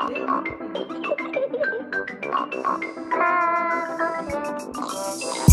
Thank you.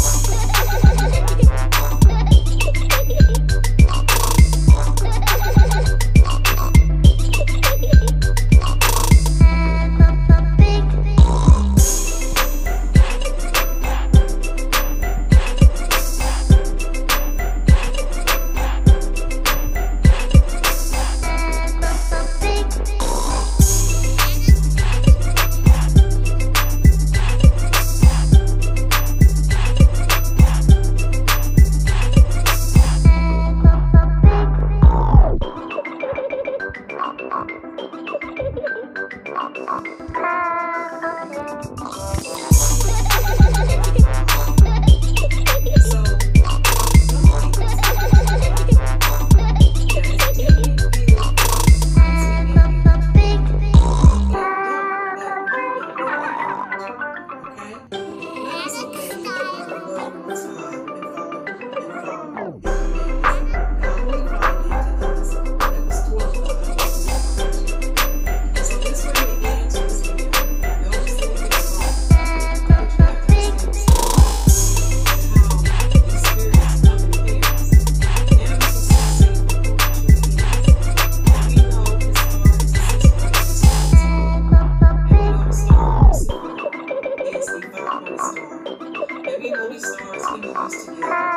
próxima.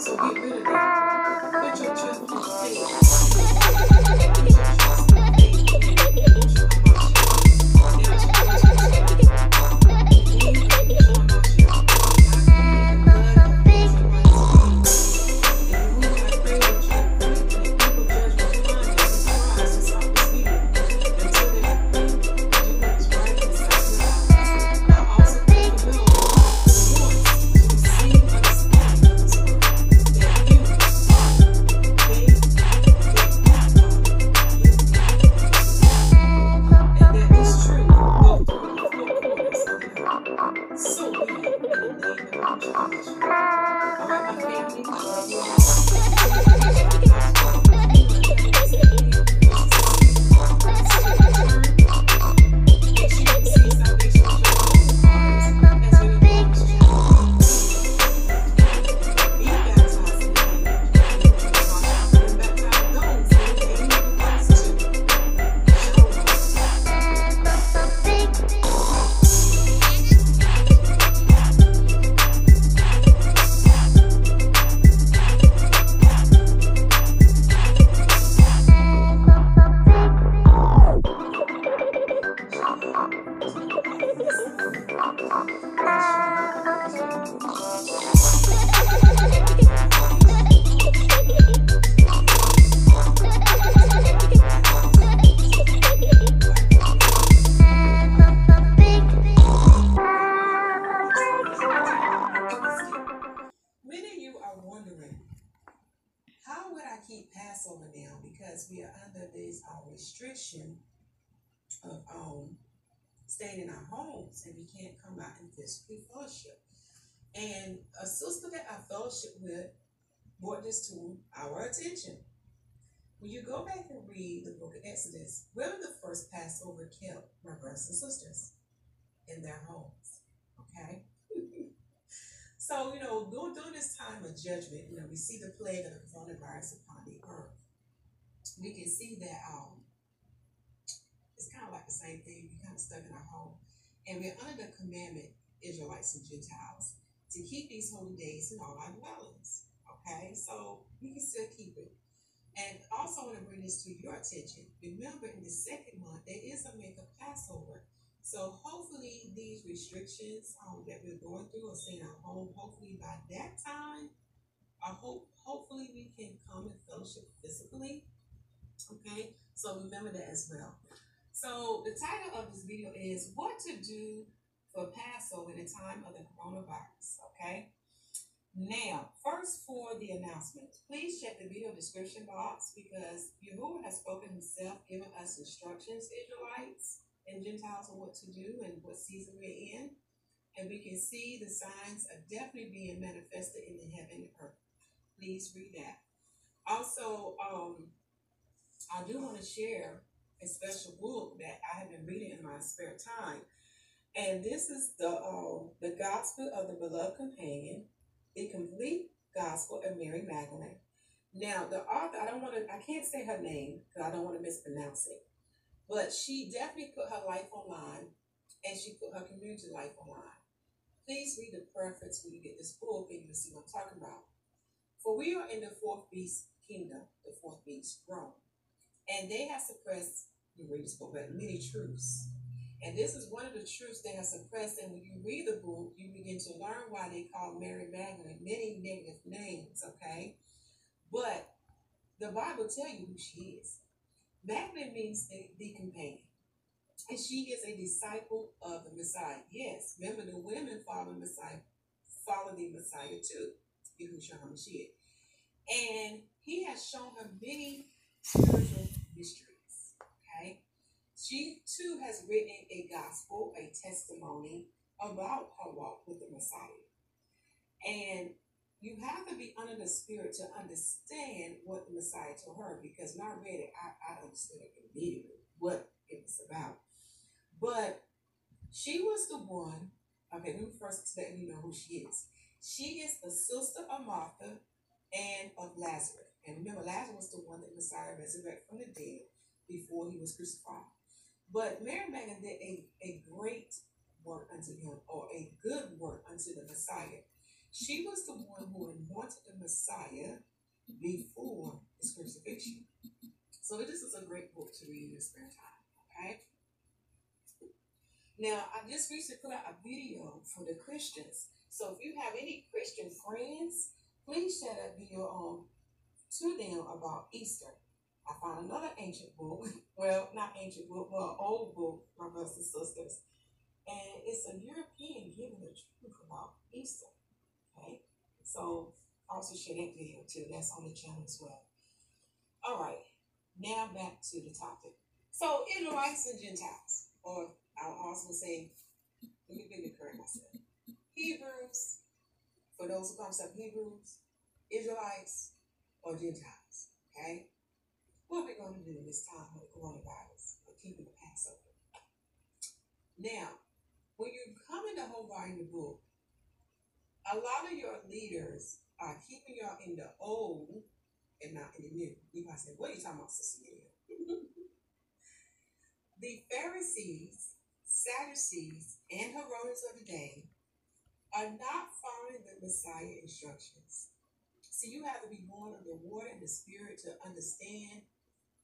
so get rid of to Let staying in our homes and we can't come out and physically fellowship. And a sister that I fellowship with brought this to our attention. When you go back and read the book of Exodus, where was the first Passover kept, my brothers and sisters? In their homes. Okay? so, you know, during, during this time of judgment, you know, we see the plague of the coronavirus upon the earth. We can see that um, kind of like the same thing. We kind of stuck in our home. And we're under the commandment, Israelites and Gentiles, to keep these holy days in all our dwellings. Okay? So we can still keep it. And also want to bring this to your attention. Remember, in the second month, there is a make makeup Passover. So hopefully these restrictions um, that we're going through are staying at home, hopefully by that time, I hope hopefully we can come and fellowship physically. Okay, so remember that as well. So the title of this video is what to do for Passover in the time of the coronavirus. Okay. Now, first for the announcement, please check the video description box because Yahuwah has spoken himself, given us instructions, Israelites and Gentiles, on what to do and what season we're in. And we can see the signs are definitely being manifested in the heaven and earth. Please read that. Also, um, I do want to share a special book that I have been reading in my spare time. And this is the uh, the Gospel of the Beloved Companion the complete gospel of Mary Magdalene. Now, the author, I don't want to, I can't say her name because I don't want to mispronounce it, but she definitely put her life online and she put her community life online. Please read the preface when you get this book and you'll see what I'm talking about. For we are in the fourth beast kingdom, the fourth beast, Rome, and they have suppressed, you read this book, but many truths and this is one of the truths they are suppressed. And when you read the book, you begin to learn why they call Mary Magdalene many negative names, okay? But the Bible tell you who she is. Magdalene means the, the companion. And she is a disciple of the Messiah. Yes, remember the women follow the Messiah, follow the Messiah too, Yahushua HaMashiach. And he has shown her many spiritual mysteries. Okay? She too has written a gospel, a testimony about her walk with the Messiah. And you have to be under the Spirit to understand what the Messiah told her because when I read it, I, I understood it immediately what it was about. But she was the one, okay, let me first let you know who she is. She is the sister of Martha and of Lazarus. And remember, Lazarus was the one that Messiah resurrected from the dead before he was crucified. But Mary Magdalene did a, a great work unto him, or a good work unto the Messiah. She was the one who anointed the Messiah before his crucifixion. So this is a great book to read in your spare time. Okay. Now I just recently put out a video for the Christians. So if you have any Christian friends, please share that video on to them about Easter. I found another ancient book. Well, not ancient book, but an old book, brothers and sisters. And it's a European giving the truth about Easter. Okay? So I also share that video too. That's on the channel as well. All right. Now back to the topic. So Israelites and Gentiles, or I'll also say, let me, me correct myself. Hebrews, for those who call themselves Hebrews, Israelites, or Gentiles. Okay? What are we going to do in this time of the coronavirus or keeping the Passover? Now, when you come in the whole volume book, a lot of your leaders are keeping y'all in the old and not in the new. You might say, what are you talking about, Sister the Pharisees, Sadducees, and Herodians of the day are not following the Messiah instructions. So you have to be born of the water and the spirit to understand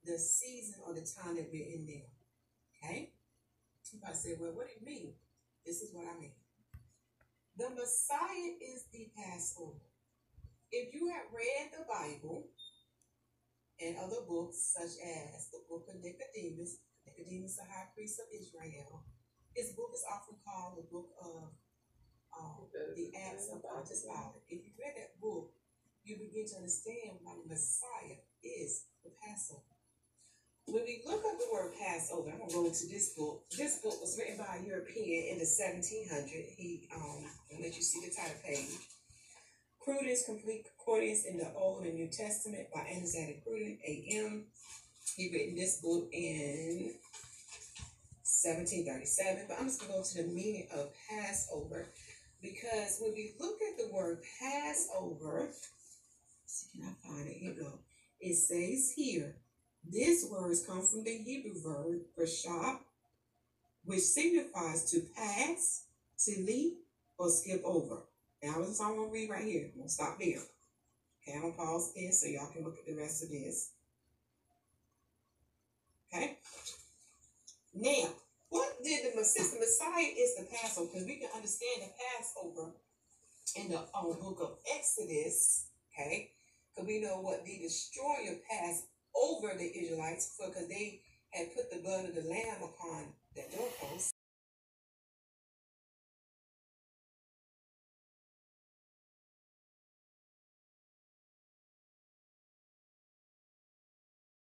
the season or the time that we're in there. Okay? If I say, well, what do you mean? This is what I mean. The Messiah is the Passover. If you have read the Bible and other books, such as the book of Nicodemus, Nicodemus, the high priest of Israel, his book is often called the book of um, the Acts of Pontius Pilate. If you read that book, you begin to understand why Messiah is the Messiah when we look up the word Passover, I'm gonna go into this book. This book was written by a European in the 1700s. He, um, I'll let you see the title page. Cruden's Complete Concordance in the Old and New Testament by Anastasia Cruden, A.M. He written this book in 1737. But I'm just gonna go to the meaning of Passover because when we look at the word Passover, see, can I find it? Here we go. It says here, this word comes from the Hebrew verb for shop, which signifies to pass, to leap, or skip over. Now, this is all I'm going to read right here. I'm going to stop there. Okay, I'm going to pause this so y'all can look at the rest of this. Okay? Now, what did the since the Messiah is the Passover, because we can understand the Passover in the um, book of Exodus, okay? Because we know what the destroyer passed over the Israelites because they had put the blood of the lamb upon the doorpost.